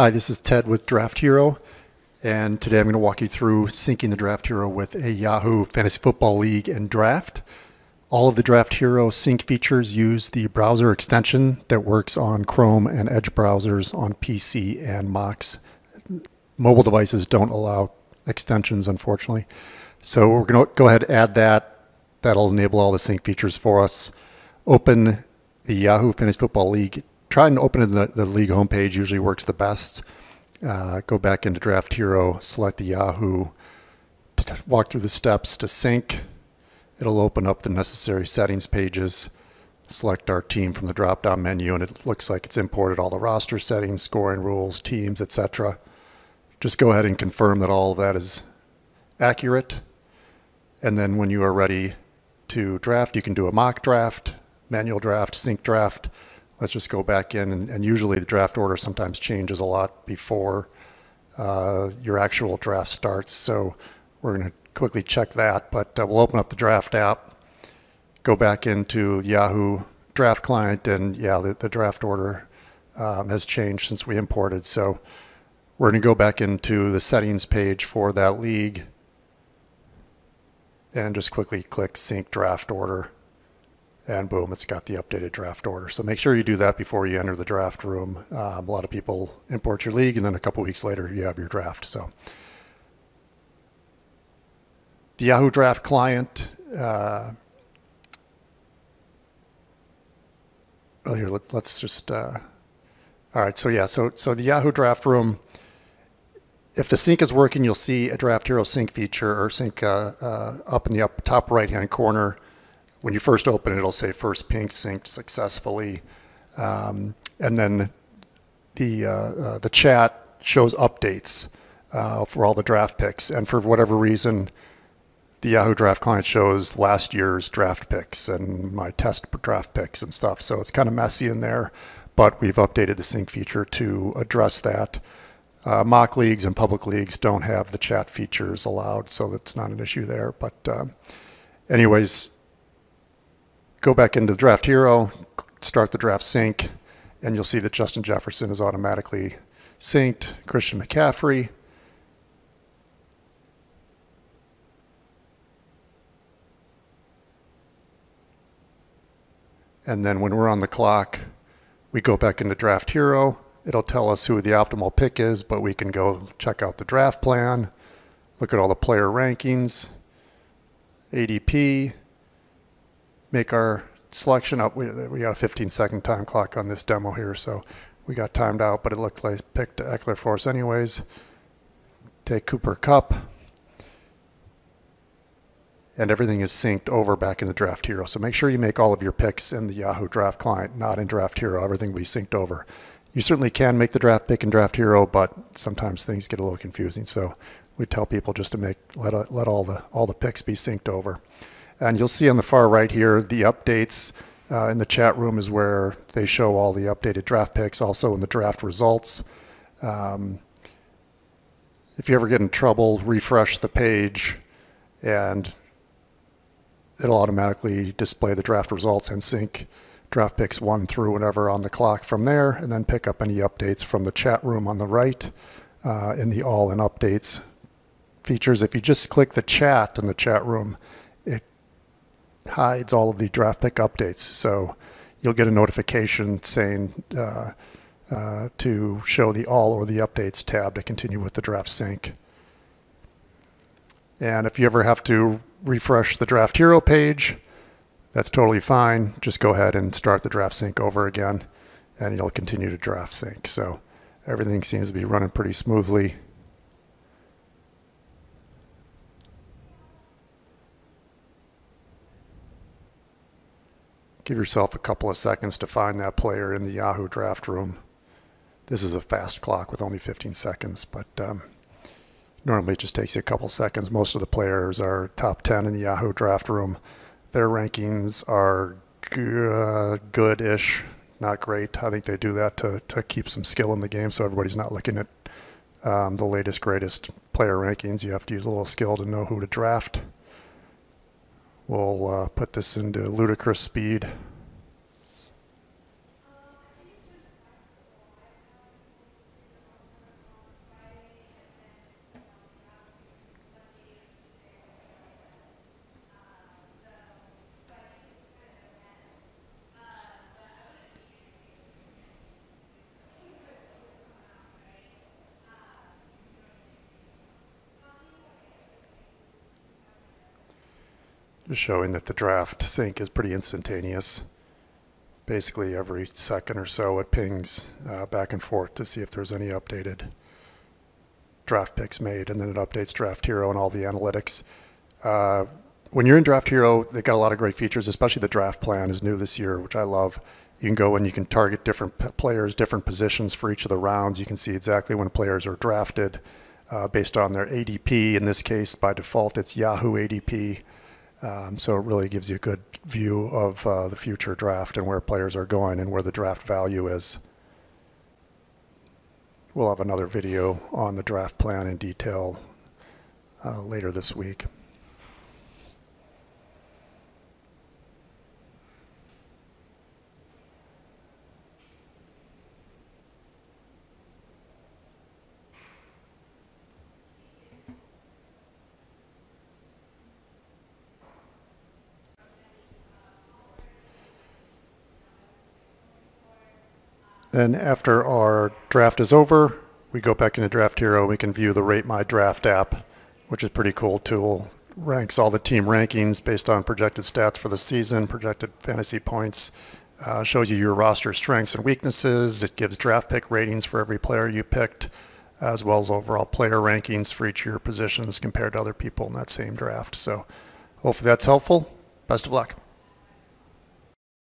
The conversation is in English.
Hi, this is Ted with Draft Hero, and today I'm going to walk you through syncing the Draft Hero with a Yahoo Fantasy Football League and Draft. All of the Draft Hero sync features use the browser extension that works on Chrome and Edge browsers on PC and Macs. Mobile devices don't allow extensions, unfortunately. So we're going to go ahead and add that. That'll enable all the sync features for us. Open the Yahoo Fantasy Football League try and open in the, the league homepage usually works the best. Uh, go back into Draft Hero, select the Yahoo, walk through the steps to sync. It'll open up the necessary settings pages. Select our team from the drop-down menu, and it looks like it's imported all the roster settings, scoring rules, teams, etc. Just go ahead and confirm that all of that is accurate. And then when you are ready to draft, you can do a mock draft, manual draft, sync draft let's just go back in and, and usually the draft order sometimes changes a lot before uh, your actual draft starts. So we're going to quickly check that, but uh, we'll open up the draft app, go back into Yahoo draft client, and yeah, the, the draft order um, has changed since we imported. So we're going to go back into the settings page for that league and just quickly click sync draft order and boom, it's got the updated draft order. So make sure you do that before you enter the draft room. Um, a lot of people import your league, and then a couple weeks later, you have your draft. So the Yahoo Draft client. Uh, well, here let, us just. Uh, all right, so yeah, so so the Yahoo Draft room. If the sync is working, you'll see a Draft Hero sync feature or sync uh, uh up in the up top right hand corner when you first open it, it'll say first pink synced successfully. Um, and then the, uh, uh, the chat shows updates uh, for all the draft picks. And for whatever reason, the Yahoo Draft client shows last year's draft picks and my test draft picks and stuff. So it's kind of messy in there, but we've updated the sync feature to address that. Uh, mock leagues and public leagues don't have the chat features allowed, so that's not an issue there. But, um, anyways, go back into Draft Hero, start the draft sync, and you'll see that Justin Jefferson is automatically synced. Christian McCaffrey. And then when we're on the clock, we go back into Draft Hero. It'll tell us who the optimal pick is, but we can go check out the draft plan, look at all the player rankings, ADP, make our selection up. We, we got a 15 second time clock on this demo here, so we got timed out, but it looked like picked Ekeler for us anyways. Take Cooper Kupp. And everything is synced over back in the Draft Hero. So make sure you make all of your picks in the Yahoo Draft client, not in Draft Hero. Everything will be synced over. You certainly can make the draft pick in Draft Hero, but sometimes things get a little confusing. So we tell people just to make let, let all the all the picks be synced over. And you'll see on the far right here the updates. Uh, in the chat room is where they show all the updated draft picks, also in the draft results. Um, if you ever get in trouble, refresh the page and it'll automatically display the draft results and sync draft picks one through whatever on the clock from there, and then pick up any updates from the chat room on the right uh, in the all in updates features. If you just click the chat in the chat room, hides all of the draft pick updates. So you'll get a notification saying uh, uh, to show the all or the updates tab to continue with the draft sync. And if you ever have to refresh the draft hero page, that's totally fine. Just go ahead and start the draft sync over again and you'll continue to draft sync. So everything seems to be running pretty smoothly. Give yourself a couple of seconds to find that player in the Yahoo draft room. This is a fast clock with only 15 seconds, but um, normally it just takes you a couple seconds. Most of the players are top 10 in the Yahoo draft room. Their rankings are uh, good-ish, not great. I think they do that to, to keep some skill in the game so everybody's not looking at um, the latest, greatest player rankings. You have to use a little skill to know who to draft. We'll uh, put this into ludicrous speed. just showing that the draft sync is pretty instantaneous. Basically, every second or so, it pings uh, back and forth to see if there's any updated draft picks made, and then it updates Draft Hero and all the analytics. Uh, when you're in Draft Hero, they've got a lot of great features, especially the draft plan is new this year, which I love. You can go and you can target different players, different positions for each of the rounds. You can see exactly when players are drafted uh, based on their ADP. In this case, by default, it's Yahoo ADP. Um, so it really gives you a good view of uh, the future draft and where players are going and where the draft value is. We'll have another video on the draft plan in detail uh, later this week. Then after our draft is over, we go back into Draft Hero. We can view the Rate My Draft app, which is pretty cool tool. Ranks all the team rankings based on projected stats for the season, projected fantasy points. Uh, shows you your roster strengths and weaknesses. It gives draft pick ratings for every player you picked, as well as overall player rankings for each of your positions compared to other people in that same draft. So hopefully that's helpful. Best of luck.